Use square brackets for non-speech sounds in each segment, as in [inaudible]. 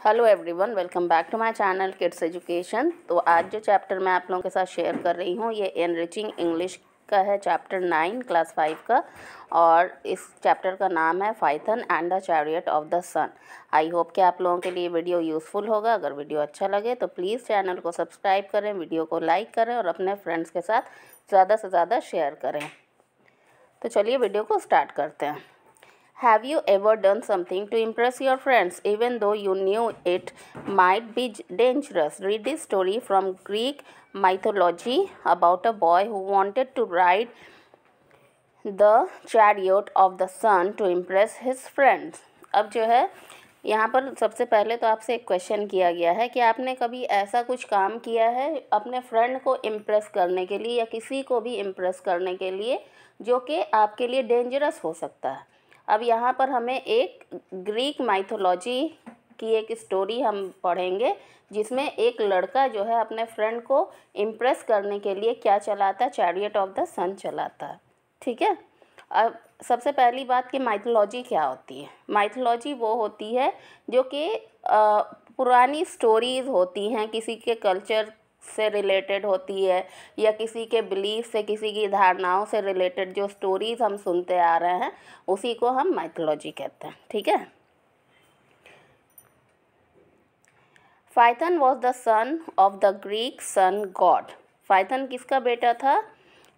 Hello everyone welcome back to my channel kids education तो आज जो चैप्टर मैं आप लोगों के साथ शेयर कर रही हूँ, ये एनरिचिंग इंग्लिश का है चैप्टर नाइन क्लास फाइव का। और इस चैप्टर का नाम है Phaethon and the chariot of the sun I hope कि आप लोगों के लिए वीडियो यूज़फुल होगा। अगर वीडियो अच्छा लगे तो प्लीज़ चैनल को सब्सक्राइब करें वीडियो को लाइक करें और अपने फ्रेंड्स के साथ ज़्यादा से ज़्यादा शेयर करें। तो चलिए वीडियो को स्टार्ट करते हैं। Have you ever done something to impress your friends even though you knew it might be dangerous? Read this story from Greek mythology about a boy who wanted to ride the chariot of the sun to impress his friends. अब जो है यहाँ पर सबसे पहले तो आपसे एक क्वेश्चन किया गया है कि आपने कभी ऐसा कुछ काम किया है अपने फ्रेंड को इम्प्रेस करने के लिए या किसी को भी इम्प्रेस करने के लिए जो कि आपके लिए डेंजरस हो सकता है अब यहाँ पर हमें एक ग्रीक माइथोलॉजी की एक स्टोरी हम पढ़ेंगे, जिसमें एक लड़का जो है अपने फ्रेंड को इम्प्रेस करने के लिए क्या चलाता है चैरियट ऑफ़ द सन चलाता है ठीक है? अब सबसे पहली बात कि माइथोलॉजी क्या होती है? माइथोलॉजी वो होती है जो कि पुरानी स्टोरीज़ होती हैं किसी के कल्चर से रिलेटेड होती है, या किसी के बिलीफ से, किसी की धारणाओं से रिलेटेड जो स्टोरीज़ हम सुनते आ रहे हैं, उसी को हम माइथोलॉजी कहते हैं, ठीक है? Phaethon was the son of the Greek sun god Phaethon किसका बेटा था?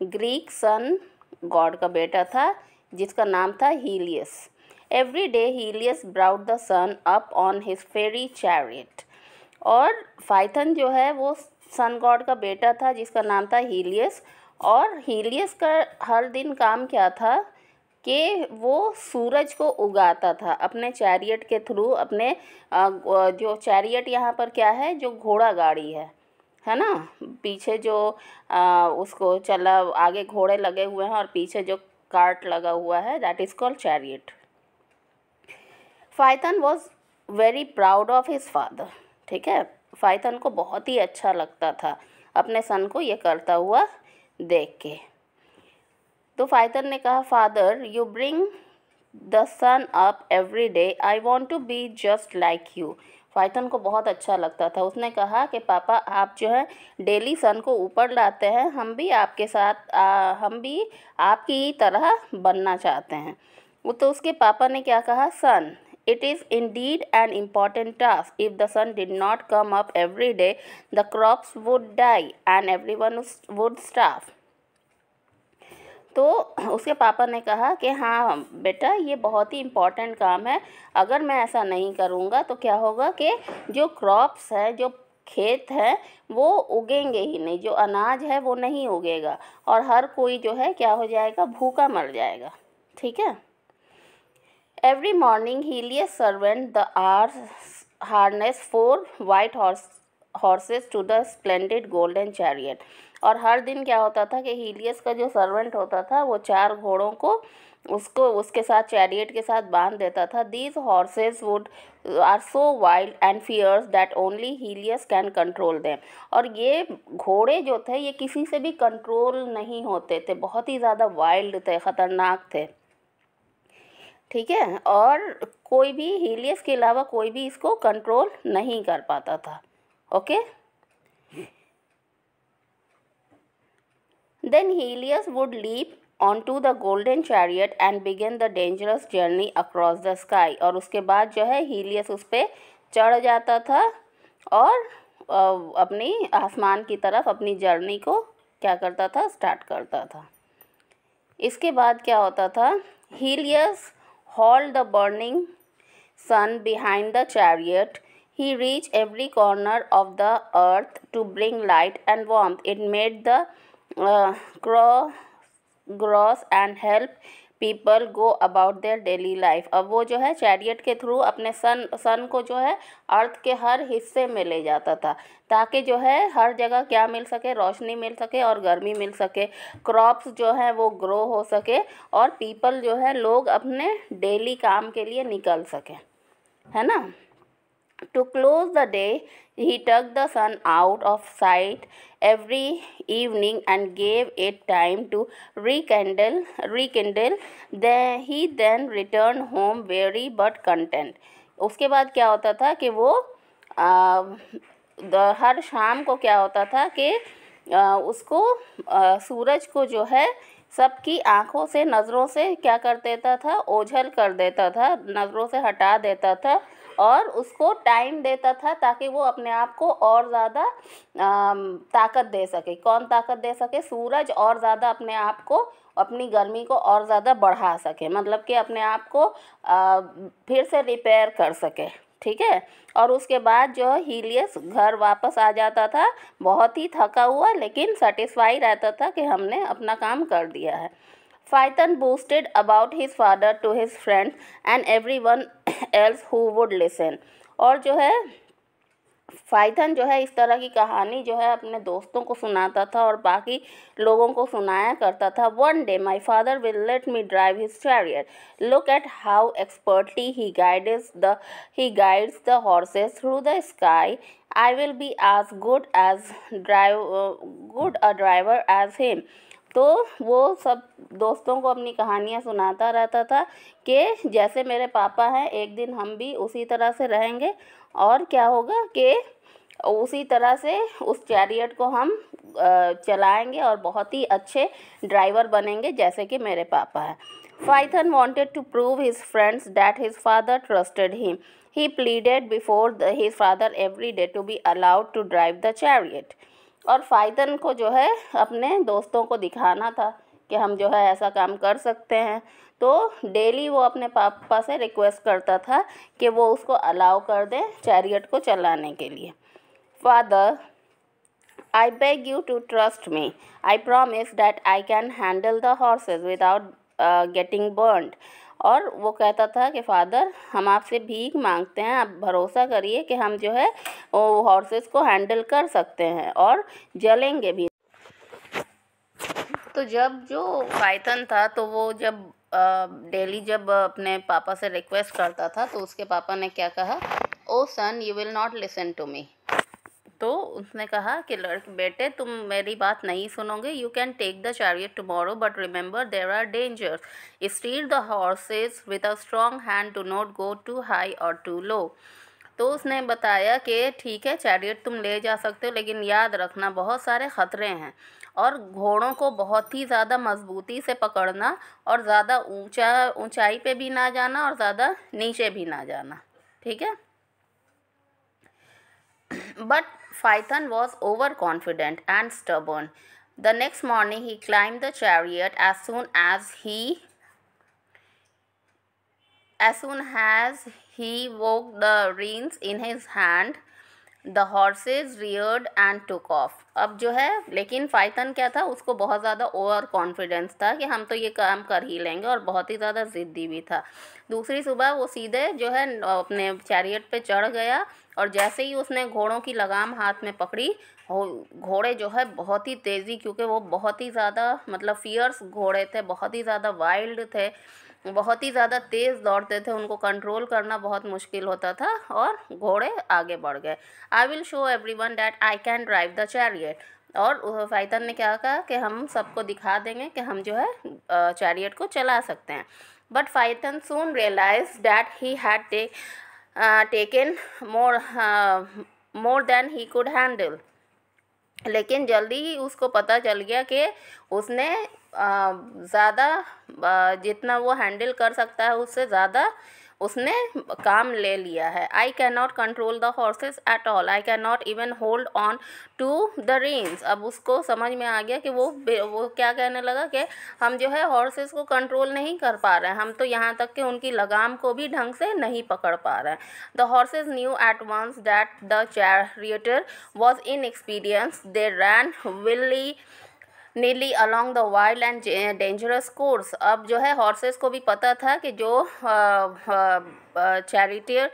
ग्रीक सन गॉड का बेटा था, जिसका नाम था Helios every day Helios brought the sun up on his fiery chariot और फाइथन जो है, वो सन गॉड का बेटा था जिसका नाम था हीलियस। और हीलियस का हर दिन काम क्या था कि वो सूरज को उगाता था अपने चैरियट के थ्रू अपने जो चैरियट यहाँ पर क्या है जो घोड़ा गाड़ी है है ना? पीछे जो आ, उसको चला आगे घोड़े लगे हुए हैं और पीछे जो कार्ट लगा हुआ है that is called chariot Phaethon was very proud of his father ठीक है? फाइथन को बहुत ही अच्छा लगता था। अपने सन को ये करता हुआ देख के। तो फाइथन ने कहा father you bring the sun up every day. I want to be just like you. Phaethon को बहुत अच्छा लगता था। उसने कहा कि पापा आप जो है डेली सन को ऊपर लाते हैं। हम भी आपके साथ आ, हम भी आपकी तरह बनना चाहते हैं। वो तो उसके पापा ने क्या कहा son It is indeed an important task. If the sun did not come up every day, the crops would die and everyone would starve. तो उसके पापा ने कहा कि हाँ बेटा ये बहुत ही इंपॉर्टेंट काम है। अगर मैं ऐसा नहीं करूँगा तो क्या होगा कि जो क्रॉप्स है जो खेत है वो उगेंगे ही नहीं। जो अनाज है वो नहीं उगेगा। और हर कोई जो है क्या हो जाएगा? भूखा मर जाएगा। ठीक है? Every morning, Helios' servant, the Ars, harnessed four white horse, horses to the splendid golden chariot. और हर दिन क्या होता था कि हीलियस का जो सर्वेंट होता था वो चार घोड़ों को उसको उसके साथ चैरियट के साथ बाँध देता था। These horses would are so wild and fierce that only Helios can control them और ये घोड़े जो थे ये किसी से भी कंट्रोल नहीं होते थे। बहुत ही ज़्यादा वाइल्ड थे ख़तरनाक थे। ठीक है? और कोई भी हीलियस के अलावा कोई भी इसको कंट्रोल नहीं कर पाता था। Okay then Helios would leap on to the golden chariot and begin the dangerous journey across the sky और उसके बाद जो है हीलियस उस पर चढ़ जाता था और अपनी आसमान की तरफ़ अपनी जर्नी को क्या करता था? स्टार्ट करता था। इसके बाद क्या होता था? Helios hauled the burning sun behind the chariot. He reached every corner of the earth to bring light and warmth. It made the uh, gross and help people go about their daily life अब वो जो है chariot के through अपने सन सन को जो है अर्थ के हर हिस्से में ले जाता था, ताकि जो है हर जगह क्या मिल सके? रोशनी मिल सके और गर्मी मिल सके। क्रॉप्स जो है वो ग्रो हो सके और पीपल जो है लोग अपने डेली काम के लिए निकल सकें। है ना? To close the day, he took the sun out of sight every evening and gave it time to rekindle. rekindle. Then he then returned home weary but content. उसके बाद क्या होता था कि वो आ, हर शाम को क्या होता था कि उसको आ, सूरज को जो है सबकी आँखों से नज़रों से क्या कर देता था ओझल कर देता था नज़रों से हटा देता था और उसको टाइम देता था ताकि वो अपने आप को और ज़्यादा ताकत दे सके। कौन ताकत दे सके? सूरज और ज़्यादा अपने आप को, अपनी गर्मी को और ज़्यादा बढ़ा सके। मतलब कि अपने आप को फिर से रिपेयर कर सके। ठीक है? और उसके बाद जो है हीलियस घर वापस आ जाता था। बहुत ही थका हुआ, लेकिन सेटिस्फाई रहता था कि हमने अपना काम कर दिया है। Phaethon boasted about his father to his and everyone else who would listen और जो है फाइथन जो है, इस तरह की कहानी जो है अपने दोस्तों को सुनाता था और बाकी लोगों को सुनाया करता था। One day my father will let me drive his chariot look at how expertly he guides the he guides the horses through the sky I will be as good as drive good a driver as him तो वो सब दोस्तों को अपनी कहानियाँ सुनाता रहता था कि जैसे मेरे पापा हैं, एक दिन हम भी उसी तरह से रहेंगे। और क्या होगा कि उसी तरह से उस चैरियट को हम चलाएँगे और बहुत ही अच्छे ड्राइवर बनेंगे जैसे कि मेरे पापा हैं। Phaethon wanted to prove his friends that his father trusted him he pleaded before his father every day to be allowed to drive the chariot और फ़ायदन को जो है अपने दोस्तों को दिखाना था कि हम जो है ऐसा काम कर सकते हैं। तो डेली वो अपने पापा से रिक्वेस्ट करता था कि वो उसको अलाउ कर दें चैरियट को चलाने के लिए। Father I beg you to trust me I promise that I can handle the horses without getting burned और वो कहता था कि, फ़ादर, हम आपसे भीख मांगते हैं, आप भरोसा करिए कि हम जो है, वो हॉर्सेस को हैंडल कर सकते हैं और जलेंगे भी। तो जब जो पाइथन था तो वो जब डेली जब अपने पापा से रिक्वेस्ट करता था तो उसके पापा ने क्या कहा, ओ son you will not listen to me तो उसने कहा कि, लड़के, बेटे, तुम मेरी बात नहीं सुनोगे। You can take the chariot tomorrow but remember there are dangers steer the horses with a strong hand to not go too high और टू लो तो उसने बताया कि, ठीक है चैरियट तुम ले जा सकते हो, लेकिन याद रखना, बहुत सारे ख़तरे हैं और घोड़ों को बहुत ही ज़्यादा मजबूती से पकड़ना और ज़्यादा ऊँचा, ऊंचाई पे भी ना जाना और ज़्यादा नीचे भी ना जाना। ठीक है? [clears throat] But Phaethon was overconfident and stubborn. The next morning he climbed the chariot as soon as he as soon as he woke the reins in his hand the horses reared and took off. अब जो है, लेकिन Python क्या था, उसको बहुत ज़्यादा over confidence था कि हम तो ये काम कर ही लेंगे और बहुत ही ज़्यादा ज़िद्दी भी था। दूसरी सुबह वो सीधे जो है, अपने चैरियट पे चढ़ गया और जैसे ही उसने घोड़ों की लगाम हाथ में पकड़ी घोड़े जो है बहुत ही तेज़ी, क्योंकि वो बहुत ही ज़्यादा मतलब फियर्स घोड़े थे, बहुत ही ज़्यादा वाइल्ड थे। बहुत ही ज़्यादा तेज़ दौड़ते थे, उनको कंट्रोल करना बहुत मुश्किल होता था और घोड़े आगे बढ़ गए। I will show everyone that I can drive the chariot और फाइतन ने क्या कहा कि हम सबको दिखा देंगे कि हम जो है चैरियट को चला सकते हैं। But Phaethon soon realise that he had taken more more than he could handle लेकिन जल्दी ही उसको पता चल गया कि उसने ज़्यादा जितना वो हैंडल कर सकता है, उससे ज़्यादा उसने काम ले लिया है। I can not control the horses at all I can not even hold on to the reins अब उसको समझ में आ गया कि वो वो क्या कहने लगा कि हम जो है हॉर्सेस को कंट्रोल नहीं कर पा रहे हैं। हम तो यहाँ तक कि उनकी लगाम को भी ढंग से नहीं पकड़ पा रहे हैं। The horses knew at once that the charioteer was in experience they ran willy nilly along the wild and dangerous course अब जो है हॉर्सेस को भी पता था कि जो चैरिटियर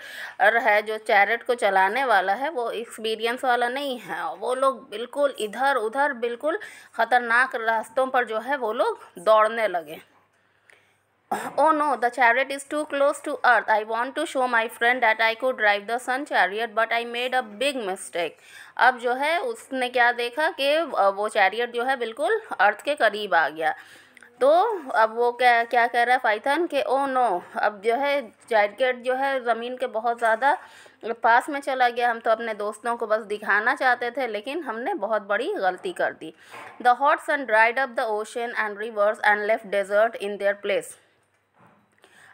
है, जो चैरिट को चलाने वाला है, वो एक्सपीरियंस वाला नहीं है। वो लोग बिल्कुल इधर उधर बिल्कुल ख़तरनाक रास्तों पर जो है वो लोग दौड़ने लगे। Oh no, the chariot is too close to earth. I want to show my friend that I could drive the sun chariot, but I made a big mistake. अब जो है उसने क्या देखा कि वो चैरियट जो है बिल्कुल अर्थ के करीब आ गया तो अब वो क्या क्या कह रहा है पाइथन के ओ नो अब जो है जैकेट जो है ज़मीन के बहुत ज़्यादा पास में चला गया हम तो अपने दोस्तों को बस दिखाना चाहते थे लेकिन हमने बहुत बड़ी गलती कर दी the hot sun dried up the ocean and rivers and left desert in their place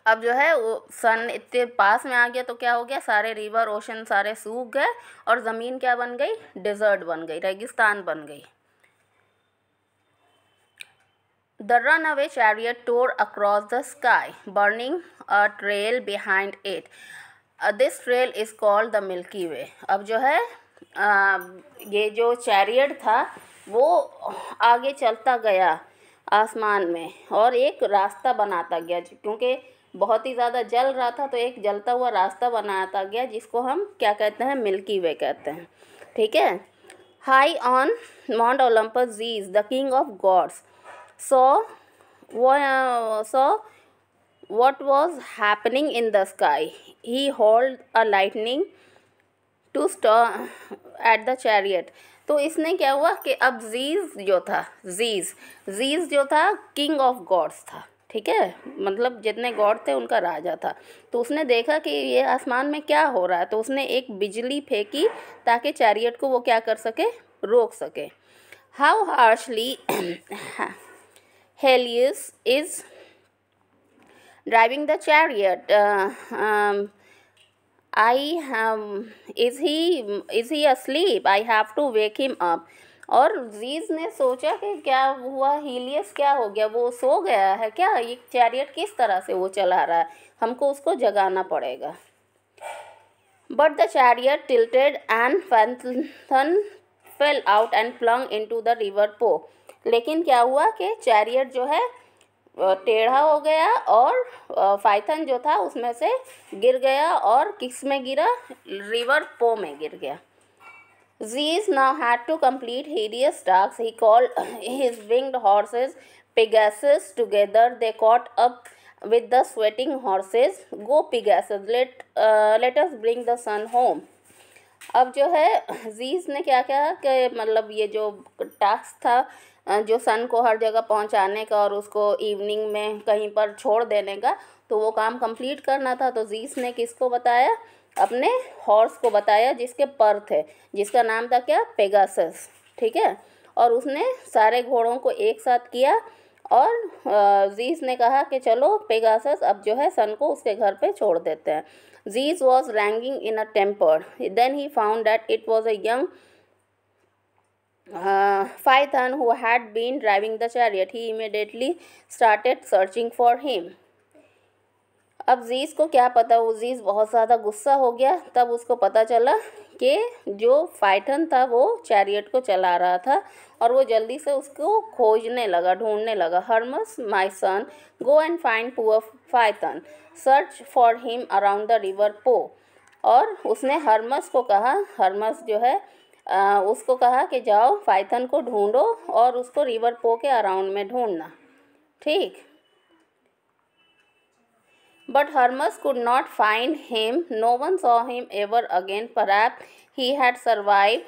अब जो है वो सन इतने पास में आ गया तो क्या हो गया सारे रिवर ओशन सारे सूख गए और ज़मीन क्या बन गई डेजर्ट बन गई रेगिस्तान बन गई The runaway chariot tore across the sky, burning a trail behind it. Uh, this trail is called the Milky Way. अब जो है uh, ये जो चैरियट था वो आगे चलता गया आसमान में और एक रास्ता बनाता गया क्योंकि बहुत ही ज़्यादा जल रहा था तो एक जलता हुआ रास्ता बनाता गया, जिसको हम क्या कहते हैं, मिल्की वे कहते हैं ठीक है high on Mount Olympus Zeus the king of gods so वो so what was happening in the sky. He hauled a lightning to stop at the chariot. तो इसने क्या हुआ कि अब जीज जो था जीज जीज जो था किंग ऑफ़ गॉड्स था ठीक है मतलब जितने गॉड थे उनका राजा था तो उसने देखा कि ये आसमान में क्या हो रहा है तो उसने एक बिजली फेंकी ताकि चैरियट को वो क्या कर सके रोक सके how harshly [clears throat] is driving the chariot. Uh, um, I um, is he is he asleep? I have to wake him up. और जीज ने सोचा कि क्या हुआ? हीलियस क्या हो गया? वो सो गया है क्या? ये चैरियट किस तरह से वो चला रहा है? हमको उसको जगाना पड़ेगा। But the chariot tilted and Phaethon fell out and plunge into the river Po लेकिन क्या हुआ कि चैरियट जो है टेढ़ा हो गया और फाइथन जो था उसमें से गिर गया और किसमें गिरा? रिवर पो में गिर गया। Zeus now had to complete Helios task he call his winged horses Pegasus together they caught up with the sweating horses. Go pegasus let uh, let us bring the sun home. अब जो है [clears throat] जीज ने क्या क्या कि मतलब ये जो टास्क था जो सन को हर जगह पहुँचाने का और उसको इवनिंग में कहीं पर छोड़ देने का तो वो काम कंप्लीट करना था। तो जीस ने किसको बताया? अपने हॉर्स को बताया जिसके पर थे जिसका नाम था क्या? पेगासस। ठीक है? और उसने सारे घोड़ों को एक साथ किया और जीस ने कहा कि चलो पेगासस अब जो है सन को उसके घर पे छोड़ देते हैं। Zeus was raging in a temper then he found that it was a young Phaethon, who had been driving the chariot, he immediately started searching for him. अब जीज को क्या पता वो जीज बहुत ज़्यादा गुस्सा हो गया तब उसको पता चला कि जो फाइटन था वो चैरियट को चला रहा था और वो जल्दी से उसको खोजने लगा ढूँढने लगा Hermes my son go and find poor Phaethon search for him around the river Po. और उसने हरमस को कहा हरमस जो है आ, उसको कहा कि जाओ फाइथन को ढूंढो और उसको रिवर पो के अराउंड में ढूंढना ठीक? Hermes could not find him no one saw him ever again perhaps he had survived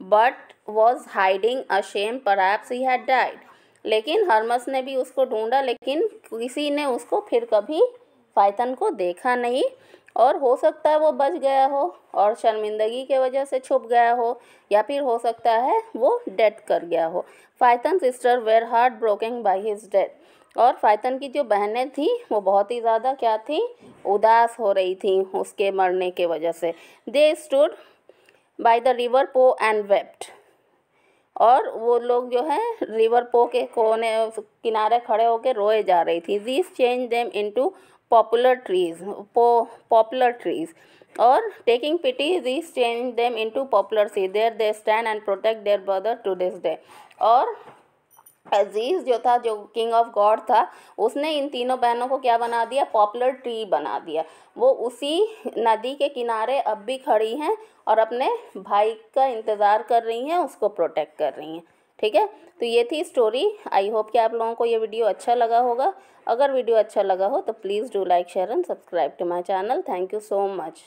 but was hiding a shame perhaps he had died लेकिन हर्मस ने भी उसको ढूंढा, लेकिन किसी ने उसको फिर कभी पाइथन को देखा नहीं। और हो सकता है वो बच गया हो, और शर्मिंदगी के वजह से छुप गया हो, या फिर हो सकता है वो डेथ कर गया हो। Phaethon sister were heart broking by his death और फायतन की जो बहनें थी, वो बहुत ही ज़्यादा क्या थी? उदास हो रही थी उसके मरने के वजह से। They stood by the river Po and wept और वो लोग जो है रिवर पो के कोने किनारे खड़े होकर रोए जा रही थी। This change them into poplar trees Po poplar trees और taking pity this change them into poplar see there they stand and protect their brother to this day और अज़ीज़ जो था, जो किंग ऑफ़ गॉड था, उसने इन तीनों बहनों को क्या बना दिया? पॉपुलर ट्री बना दिया। वो उसी नदी के किनारे अब भी खड़ी हैं और अपने भाई का इंतज़ार कर रही हैं, उसको प्रोटेक्ट कर रही हैं। ठीक है? तो ये थी स्टोरी आई होप कि आप लोगों को ये वीडियो अच्छा लगा होगा। अगर वीडियो अच्छा लगा हो तो please do like share and subscribe to my channel thank you so much